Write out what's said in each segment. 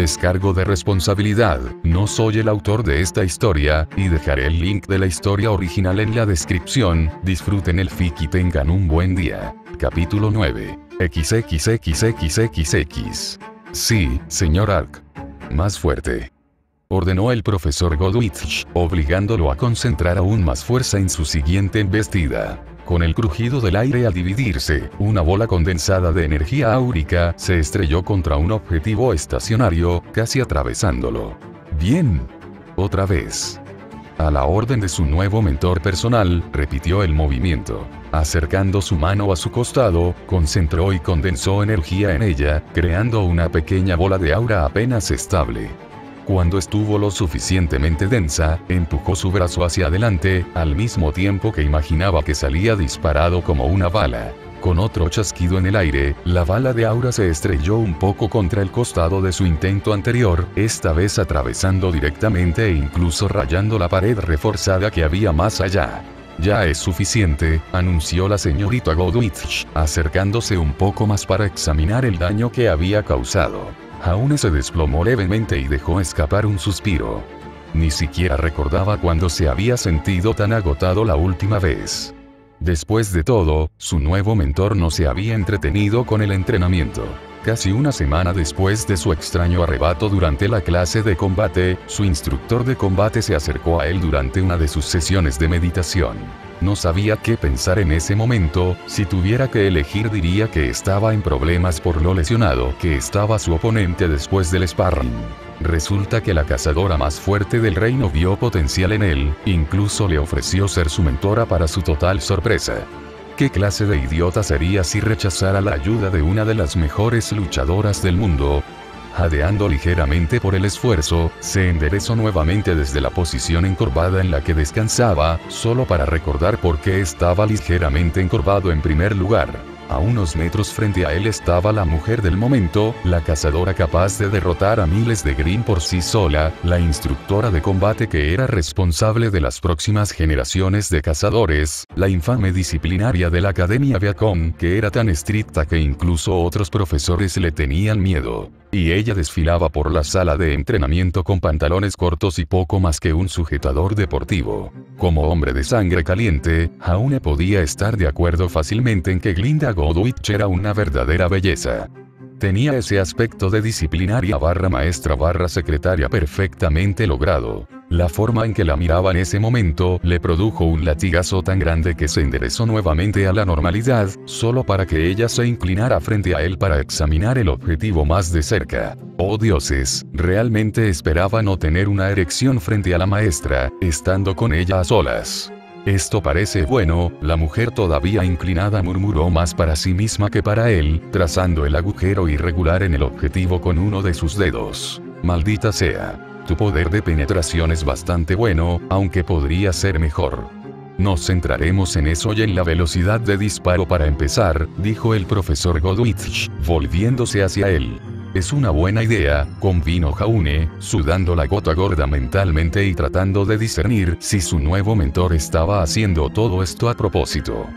Descargo de responsabilidad, no soy el autor de esta historia, y dejaré el link de la historia original en la descripción, disfruten el fic y tengan un buen día. Capítulo 9. XXXXXX. Sí, señor Ark. Más fuerte. Ordenó el profesor Godwitch, obligándolo a concentrar aún más fuerza en su siguiente embestida. Con el crujido del aire al dividirse, una bola condensada de energía áurica se estrelló contra un objetivo estacionario, casi atravesándolo. Bien. Otra vez. A la orden de su nuevo mentor personal, repitió el movimiento. Acercando su mano a su costado, concentró y condensó energía en ella, creando una pequeña bola de aura apenas estable. Cuando estuvo lo suficientemente densa, empujó su brazo hacia adelante, al mismo tiempo que imaginaba que salía disparado como una bala. Con otro chasquido en el aire, la bala de aura se estrelló un poco contra el costado de su intento anterior, esta vez atravesando directamente e incluso rayando la pared reforzada que había más allá. Ya es suficiente, anunció la señorita Godwitch, acercándose un poco más para examinar el daño que había causado. Aún se desplomó levemente y dejó escapar un suspiro. Ni siquiera recordaba cuando se había sentido tan agotado la última vez. Después de todo, su nuevo mentor no se había entretenido con el entrenamiento. Casi una semana después de su extraño arrebato durante la clase de combate, su instructor de combate se acercó a él durante una de sus sesiones de meditación. No sabía qué pensar en ese momento, si tuviera que elegir diría que estaba en problemas por lo lesionado que estaba su oponente después del sparring. Resulta que la cazadora más fuerte del reino vio potencial en él, incluso le ofreció ser su mentora para su total sorpresa. ¿Qué clase de idiota sería si rechazara la ayuda de una de las mejores luchadoras del mundo? Jadeando ligeramente por el esfuerzo, se enderezó nuevamente desde la posición encorvada en la que descansaba, solo para recordar por qué estaba ligeramente encorvado en primer lugar. A unos metros frente a él estaba la mujer del momento, la cazadora capaz de derrotar a miles de Green por sí sola, la instructora de combate que era responsable de las próximas generaciones de cazadores, la infame disciplinaria de la Academia Viacom que era tan estricta que incluso otros profesores le tenían miedo. Y ella desfilaba por la sala de entrenamiento con pantalones cortos y poco más que un sujetador deportivo. Como hombre de sangre caliente, aún podía estar de acuerdo fácilmente en que Glinda Godwitch era una verdadera belleza. Tenía ese aspecto de disciplinaria barra maestra barra secretaria perfectamente logrado. La forma en que la miraba en ese momento le produjo un latigazo tan grande que se enderezó nuevamente a la normalidad, solo para que ella se inclinara frente a él para examinar el objetivo más de cerca. Oh dioses, realmente esperaba no tener una erección frente a la maestra, estando con ella a solas. Esto parece bueno, la mujer todavía inclinada murmuró más para sí misma que para él, trazando el agujero irregular en el objetivo con uno de sus dedos. Maldita sea. Tu poder de penetración es bastante bueno, aunque podría ser mejor. Nos centraremos en eso y en la velocidad de disparo para empezar, dijo el profesor Godwitch, volviéndose hacia él. Es una buena idea, convino Jaune, sudando la gota gorda mentalmente y tratando de discernir si su nuevo mentor estaba haciendo todo esto a propósito.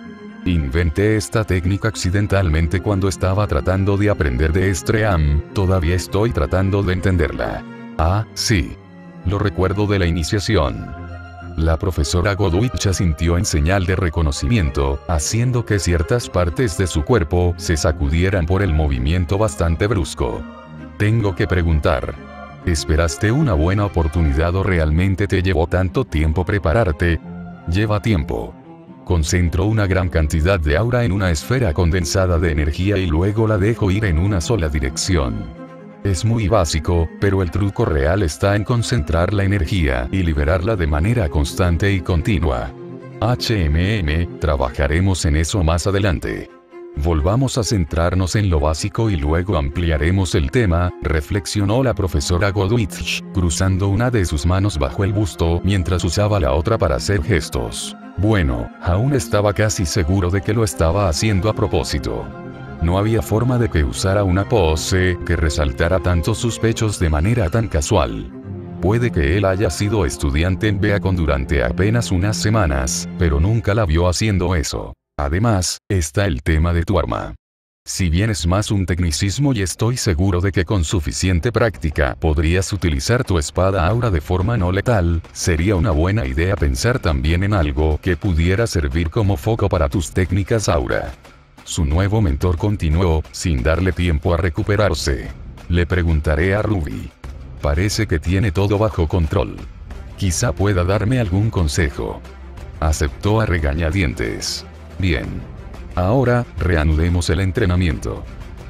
Inventé esta técnica accidentalmente cuando estaba tratando de aprender de Estream, todavía estoy tratando de entenderla. Ah, sí. Lo recuerdo de la iniciación. La profesora Godwitch sintió en señal de reconocimiento, haciendo que ciertas partes de su cuerpo se sacudieran por el movimiento bastante brusco. Tengo que preguntar. ¿Esperaste una buena oportunidad o realmente te llevó tanto tiempo prepararte? Lleva tiempo. Concentro una gran cantidad de aura en una esfera condensada de energía y luego la dejo ir en una sola dirección. Es muy básico, pero el truco real está en concentrar la energía y liberarla de manera constante y continua. HMM, trabajaremos en eso más adelante. Volvamos a centrarnos en lo básico y luego ampliaremos el tema, reflexionó la profesora Godwitch, cruzando una de sus manos bajo el busto mientras usaba la otra para hacer gestos. Bueno, aún estaba casi seguro de que lo estaba haciendo a propósito. No había forma de que usara una pose que resaltara tanto sus pechos de manera tan casual. Puede que él haya sido estudiante en Beacon durante apenas unas semanas, pero nunca la vio haciendo eso. Además, está el tema de tu arma. Si bien es más un tecnicismo y estoy seguro de que con suficiente práctica podrías utilizar tu espada aura de forma no letal, sería una buena idea pensar también en algo que pudiera servir como foco para tus técnicas aura. Su nuevo mentor continuó, sin darle tiempo a recuperarse. Le preguntaré a Ruby. Parece que tiene todo bajo control. Quizá pueda darme algún consejo. Aceptó a regañadientes. Bien. Ahora, reanudemos el entrenamiento.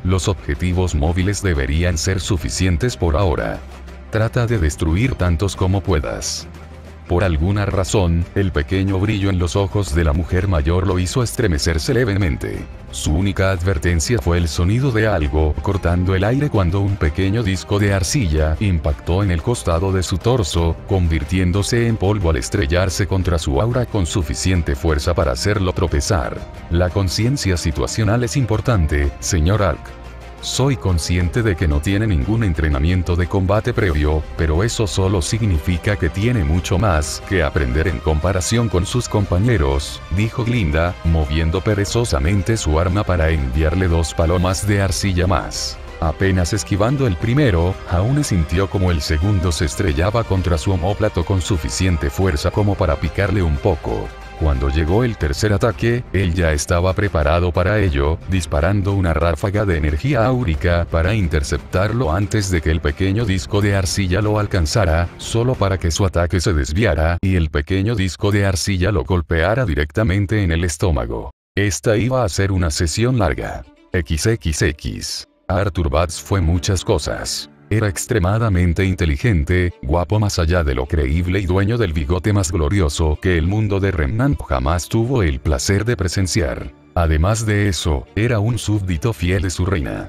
Los objetivos móviles deberían ser suficientes por ahora. Trata de destruir tantos como puedas. Por alguna razón, el pequeño brillo en los ojos de la mujer mayor lo hizo estremecerse levemente. Su única advertencia fue el sonido de algo cortando el aire cuando un pequeño disco de arcilla impactó en el costado de su torso, convirtiéndose en polvo al estrellarse contra su aura con suficiente fuerza para hacerlo tropezar. La conciencia situacional es importante, señor Alk. Soy consciente de que no tiene ningún entrenamiento de combate previo, pero eso solo significa que tiene mucho más que aprender en comparación con sus compañeros, dijo Glinda, moviendo perezosamente su arma para enviarle dos palomas de arcilla más. Apenas esquivando el primero, aún sintió como el segundo se estrellaba contra su homóplato con suficiente fuerza como para picarle un poco. Cuando llegó el tercer ataque, él ya estaba preparado para ello, disparando una ráfaga de energía áurica para interceptarlo antes de que el pequeño disco de arcilla lo alcanzara, solo para que su ataque se desviara y el pequeño disco de arcilla lo golpeara directamente en el estómago. Esta iba a ser una sesión larga. XXX. Arthur Batz fue muchas cosas. Era extremadamente inteligente, guapo más allá de lo creíble y dueño del bigote más glorioso que el mundo de Remnant jamás tuvo el placer de presenciar. Además de eso, era un súbdito fiel de su reina.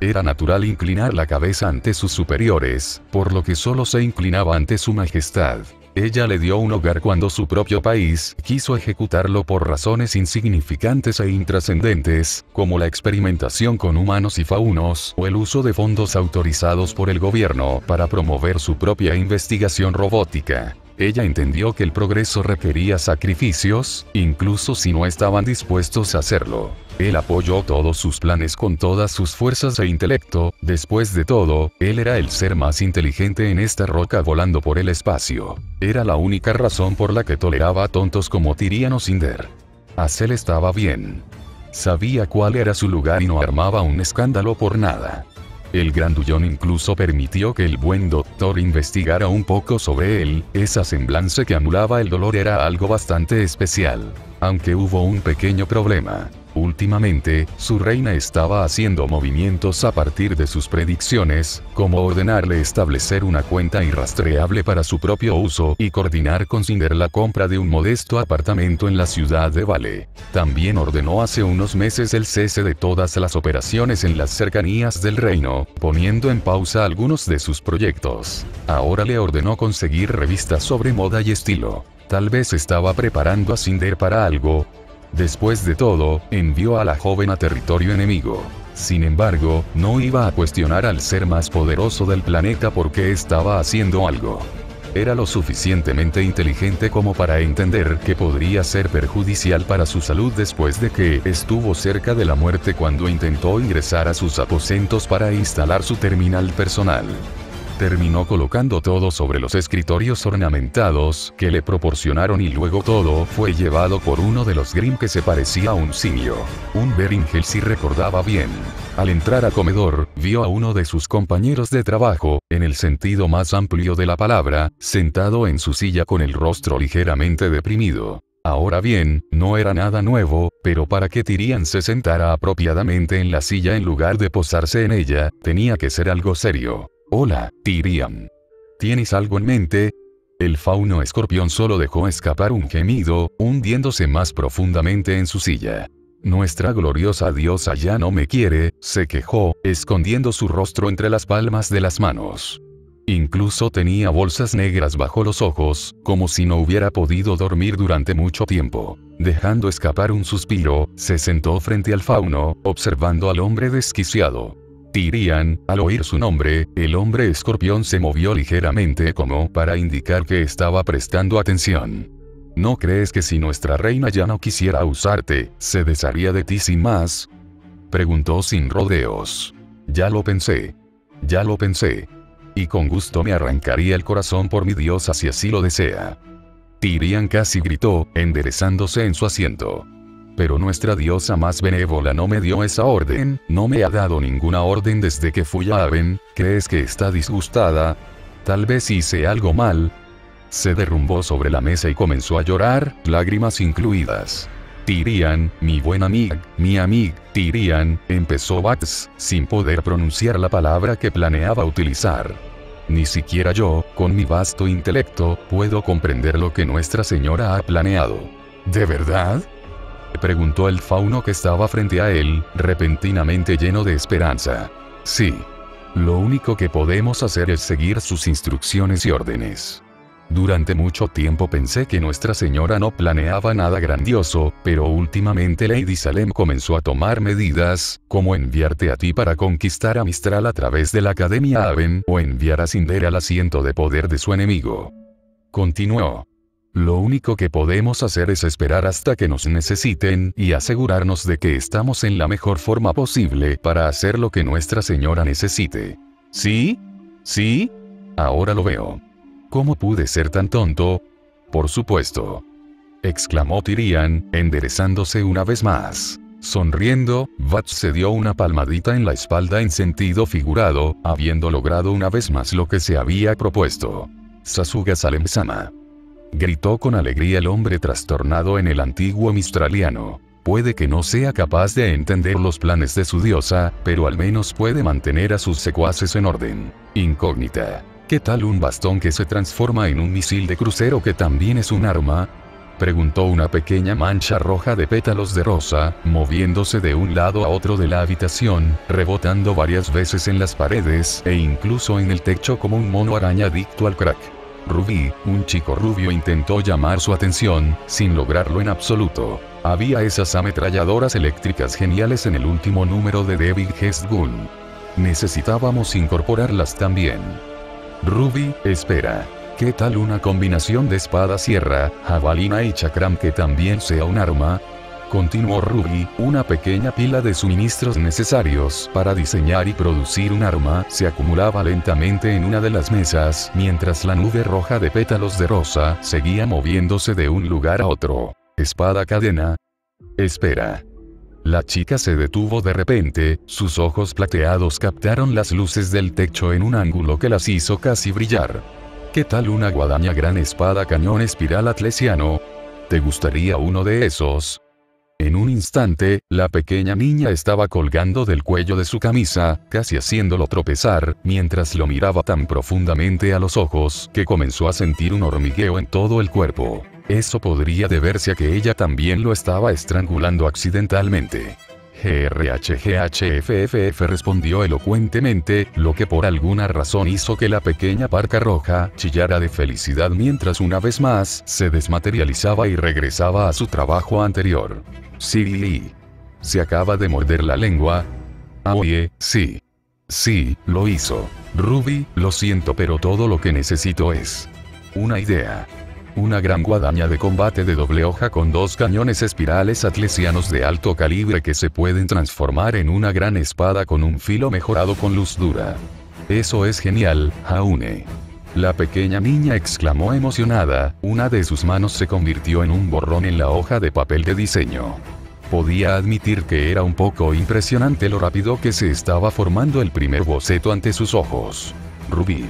Era natural inclinar la cabeza ante sus superiores, por lo que solo se inclinaba ante su majestad. Ella le dio un hogar cuando su propio país quiso ejecutarlo por razones insignificantes e intrascendentes, como la experimentación con humanos y faunos o el uso de fondos autorizados por el gobierno para promover su propia investigación robótica. Ella entendió que el progreso requería sacrificios, incluso si no estaban dispuestos a hacerlo. Él apoyó todos sus planes con todas sus fuerzas e intelecto, después de todo, él era el ser más inteligente en esta roca volando por el espacio. Era la única razón por la que toleraba a tontos como Tyrion o Cinder. Acel estaba bien. Sabía cuál era su lugar y no armaba un escándalo por nada. El grandullón incluso permitió que el buen doctor investigara un poco sobre él, esa semblanza que anulaba el dolor era algo bastante especial. Aunque hubo un pequeño problema. Últimamente, su reina estaba haciendo movimientos a partir de sus predicciones, como ordenarle establecer una cuenta irrastreable para su propio uso y coordinar con Cinder la compra de un modesto apartamento en la ciudad de Vale. También ordenó hace unos meses el cese de todas las operaciones en las cercanías del reino, poniendo en pausa algunos de sus proyectos. Ahora le ordenó conseguir revistas sobre moda y estilo. Tal vez estaba preparando a Cinder para algo, Después de todo, envió a la joven a territorio enemigo. Sin embargo, no iba a cuestionar al ser más poderoso del planeta porque estaba haciendo algo. Era lo suficientemente inteligente como para entender que podría ser perjudicial para su salud después de que estuvo cerca de la muerte cuando intentó ingresar a sus aposentos para instalar su terminal personal terminó colocando todo sobre los escritorios ornamentados que le proporcionaron y luego todo fue llevado por uno de los Grimm que se parecía a un simio. Un Beringel si recordaba bien. Al entrar a comedor, vio a uno de sus compañeros de trabajo, en el sentido más amplio de la palabra, sentado en su silla con el rostro ligeramente deprimido. Ahora bien, no era nada nuevo, pero para que Tyrion se sentara apropiadamente en la silla en lugar de posarse en ella, tenía que ser algo serio. Hola, Tyrion. ¿Tienes algo en mente? El fauno escorpión solo dejó escapar un gemido, hundiéndose más profundamente en su silla. Nuestra gloriosa diosa ya no me quiere, se quejó, escondiendo su rostro entre las palmas de las manos. Incluso tenía bolsas negras bajo los ojos, como si no hubiera podido dormir durante mucho tiempo. Dejando escapar un suspiro, se sentó frente al fauno, observando al hombre desquiciado. Tyrion, al oír su nombre, el hombre escorpión se movió ligeramente como para indicar que estaba prestando atención. ¿No crees que si nuestra reina ya no quisiera usarte, se desharía de ti sin más? Preguntó sin rodeos. Ya lo pensé. Ya lo pensé. Y con gusto me arrancaría el corazón por mi diosa si así lo desea. Tirian casi gritó, enderezándose en su asiento. Pero nuestra diosa más benévola no me dio esa orden, no me ha dado ninguna orden desde que fui a Aven, ¿crees que está disgustada? Tal vez hice algo mal. Se derrumbó sobre la mesa y comenzó a llorar, lágrimas incluidas. Tirian, mi buen amigo, mi amigo, Tirian, empezó Bax, sin poder pronunciar la palabra que planeaba utilizar. Ni siquiera yo, con mi vasto intelecto, puedo comprender lo que Nuestra Señora ha planeado. ¿De verdad? Preguntó el fauno que estaba frente a él, repentinamente lleno de esperanza. Sí. Lo único que podemos hacer es seguir sus instrucciones y órdenes. Durante mucho tiempo pensé que Nuestra Señora no planeaba nada grandioso, pero últimamente Lady Salem comenzó a tomar medidas, como enviarte a ti para conquistar a Mistral a través de la Academia Aven o enviar a Cinder al asiento de poder de su enemigo. Continuó. Lo único que podemos hacer es esperar hasta que nos necesiten y asegurarnos de que estamos en la mejor forma posible para hacer lo que Nuestra Señora necesite. ¿Sí? ¿Sí? Ahora lo veo. ¿Cómo pude ser tan tonto? Por supuesto. exclamó Tirian, enderezándose una vez más. Sonriendo, Vat se dio una palmadita en la espalda en sentido figurado, habiendo logrado una vez más lo que se había propuesto. Sasuga Salem-sama. Gritó con alegría el hombre trastornado en el antiguo mistraliano. Puede que no sea capaz de entender los planes de su diosa, pero al menos puede mantener a sus secuaces en orden. Incógnita. ¿Qué tal un bastón que se transforma en un misil de crucero que también es un arma? Preguntó una pequeña mancha roja de pétalos de rosa, moviéndose de un lado a otro de la habitación, rebotando varias veces en las paredes e incluso en el techo como un mono araña adicto al crack. Rubí, un chico rubio intentó llamar su atención, sin lograrlo en absoluto. Había esas ametralladoras eléctricas geniales en el último número de David Hest Gun. Necesitábamos incorporarlas también. Ruby, espera. ¿Qué tal una combinación de espada sierra, jabalina y chakram que también sea un arma? Continuó Ruby, una pequeña pila de suministros necesarios para diseñar y producir un arma se acumulaba lentamente en una de las mesas, mientras la nube roja de pétalos de rosa seguía moviéndose de un lugar a otro. Espada cadena. Espera. La chica se detuvo de repente, sus ojos plateados captaron las luces del techo en un ángulo que las hizo casi brillar. ¿Qué tal una guadaña gran espada cañón espiral atlesiano? ¿Te gustaría uno de esos? En un instante, la pequeña niña estaba colgando del cuello de su camisa, casi haciéndolo tropezar, mientras lo miraba tan profundamente a los ojos que comenzó a sentir un hormigueo en todo el cuerpo. Eso podría deberse a que ella también lo estaba estrangulando accidentalmente. GRHGHFFF respondió elocuentemente, lo que por alguna razón hizo que la pequeña parca roja chillara de felicidad mientras una vez más se desmaterializaba y regresaba a su trabajo anterior. Sí. Se acaba de morder la lengua. Ah, oye, sí. Sí, lo hizo. Ruby, lo siento pero todo lo que necesito es una idea. Una gran guadaña de combate de doble hoja con dos cañones espirales atlesianos de alto calibre que se pueden transformar en una gran espada con un filo mejorado con luz dura. Eso es genial, Jaune. La pequeña niña exclamó emocionada, una de sus manos se convirtió en un borrón en la hoja de papel de diseño. Podía admitir que era un poco impresionante lo rápido que se estaba formando el primer boceto ante sus ojos. Rubí,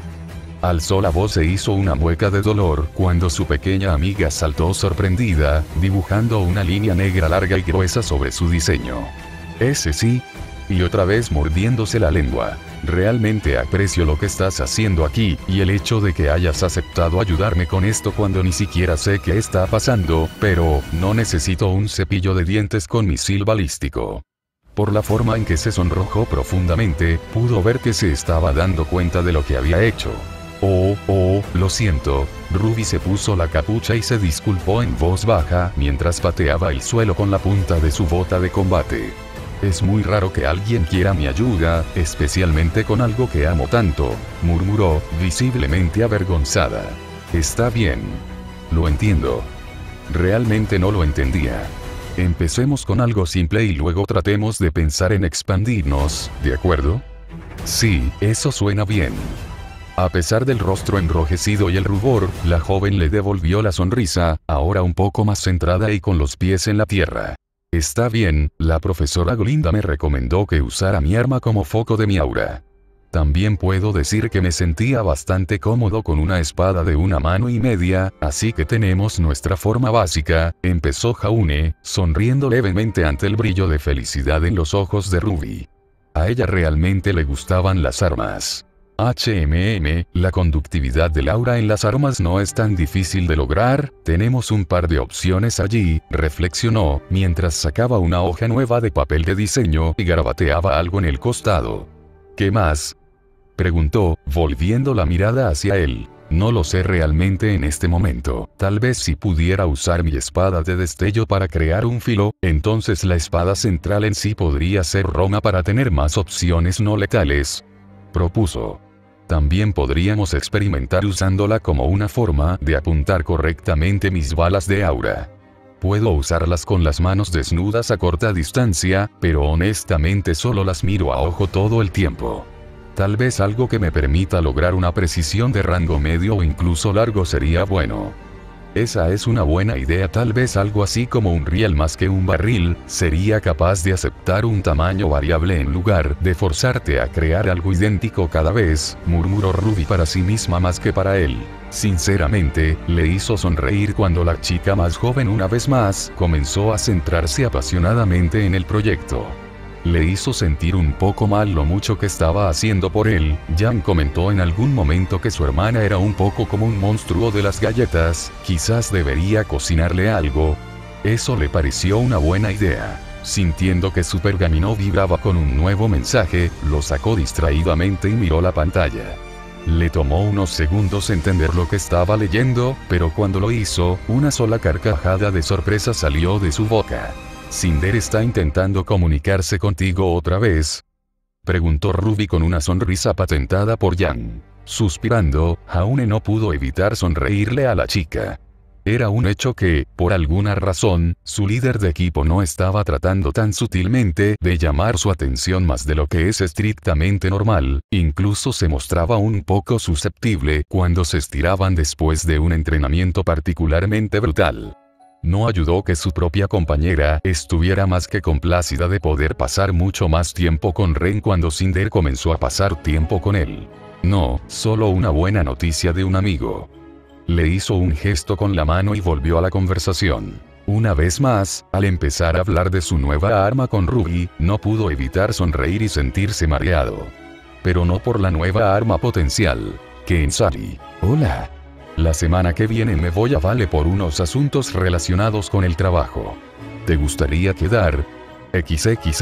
Alzó la voz e hizo una mueca de dolor cuando su pequeña amiga saltó sorprendida, dibujando una línea negra larga y gruesa sobre su diseño. Ese sí. Y otra vez mordiéndose la lengua. Realmente aprecio lo que estás haciendo aquí, y el hecho de que hayas aceptado ayudarme con esto cuando ni siquiera sé qué está pasando, pero, no necesito un cepillo de dientes con misil balístico. Por la forma en que se sonrojó profundamente, pudo ver que se estaba dando cuenta de lo que había hecho. Oh, oh, lo siento. Ruby se puso la capucha y se disculpó en voz baja mientras pateaba el suelo con la punta de su bota de combate. Es muy raro que alguien quiera mi ayuda, especialmente con algo que amo tanto, murmuró, visiblemente avergonzada. Está bien. Lo entiendo. Realmente no lo entendía. Empecemos con algo simple y luego tratemos de pensar en expandirnos, ¿de acuerdo? Sí, eso suena bien. A pesar del rostro enrojecido y el rubor, la joven le devolvió la sonrisa, ahora un poco más centrada y con los pies en la tierra. Está bien, la profesora Glinda me recomendó que usara mi arma como foco de mi aura. También puedo decir que me sentía bastante cómodo con una espada de una mano y media, así que tenemos nuestra forma básica, empezó Jaune, sonriendo levemente ante el brillo de felicidad en los ojos de Ruby. A ella realmente le gustaban las armas. HMM, la conductividad del aura en las armas no es tan difícil de lograr, tenemos un par de opciones allí, reflexionó, mientras sacaba una hoja nueva de papel de diseño y garabateaba algo en el costado. ¿Qué más? Preguntó, volviendo la mirada hacia él. No lo sé realmente en este momento. Tal vez si pudiera usar mi espada de destello para crear un filo, entonces la espada central en sí podría ser Roma para tener más opciones no letales. Propuso. También podríamos experimentar usándola como una forma de apuntar correctamente mis balas de aura. Puedo usarlas con las manos desnudas a corta distancia, pero honestamente solo las miro a ojo todo el tiempo. Tal vez algo que me permita lograr una precisión de rango medio o incluso largo sería bueno. Esa es una buena idea, tal vez algo así como un riel más que un barril, sería capaz de aceptar un tamaño variable en lugar de forzarte a crear algo idéntico cada vez, murmuró Ruby para sí misma más que para él. Sinceramente, le hizo sonreír cuando la chica más joven una vez más comenzó a centrarse apasionadamente en el proyecto. Le hizo sentir un poco mal lo mucho que estaba haciendo por él. Jan comentó en algún momento que su hermana era un poco como un monstruo de las galletas, quizás debería cocinarle algo. Eso le pareció una buena idea. Sintiendo que su pergamino vibraba con un nuevo mensaje, lo sacó distraídamente y miró la pantalla. Le tomó unos segundos entender lo que estaba leyendo, pero cuando lo hizo, una sola carcajada de sorpresa salió de su boca. ¿Cinder está intentando comunicarse contigo otra vez? Preguntó Ruby con una sonrisa patentada por Jan. Suspirando, Jaune no pudo evitar sonreírle a la chica. Era un hecho que, por alguna razón, su líder de equipo no estaba tratando tan sutilmente de llamar su atención más de lo que es estrictamente normal, incluso se mostraba un poco susceptible cuando se estiraban después de un entrenamiento particularmente brutal. No ayudó que su propia compañera estuviera más que complacida de poder pasar mucho más tiempo con Ren cuando Cinder comenzó a pasar tiempo con él. No, solo una buena noticia de un amigo. Le hizo un gesto con la mano y volvió a la conversación. Una vez más, al empezar a hablar de su nueva arma con Ruby, no pudo evitar sonreír y sentirse mareado. Pero no por la nueva arma potencial. Que Sari. Hola. La semana que viene me voy a Vale por unos asuntos relacionados con el trabajo. ¿Te gustaría quedar? XXXXXX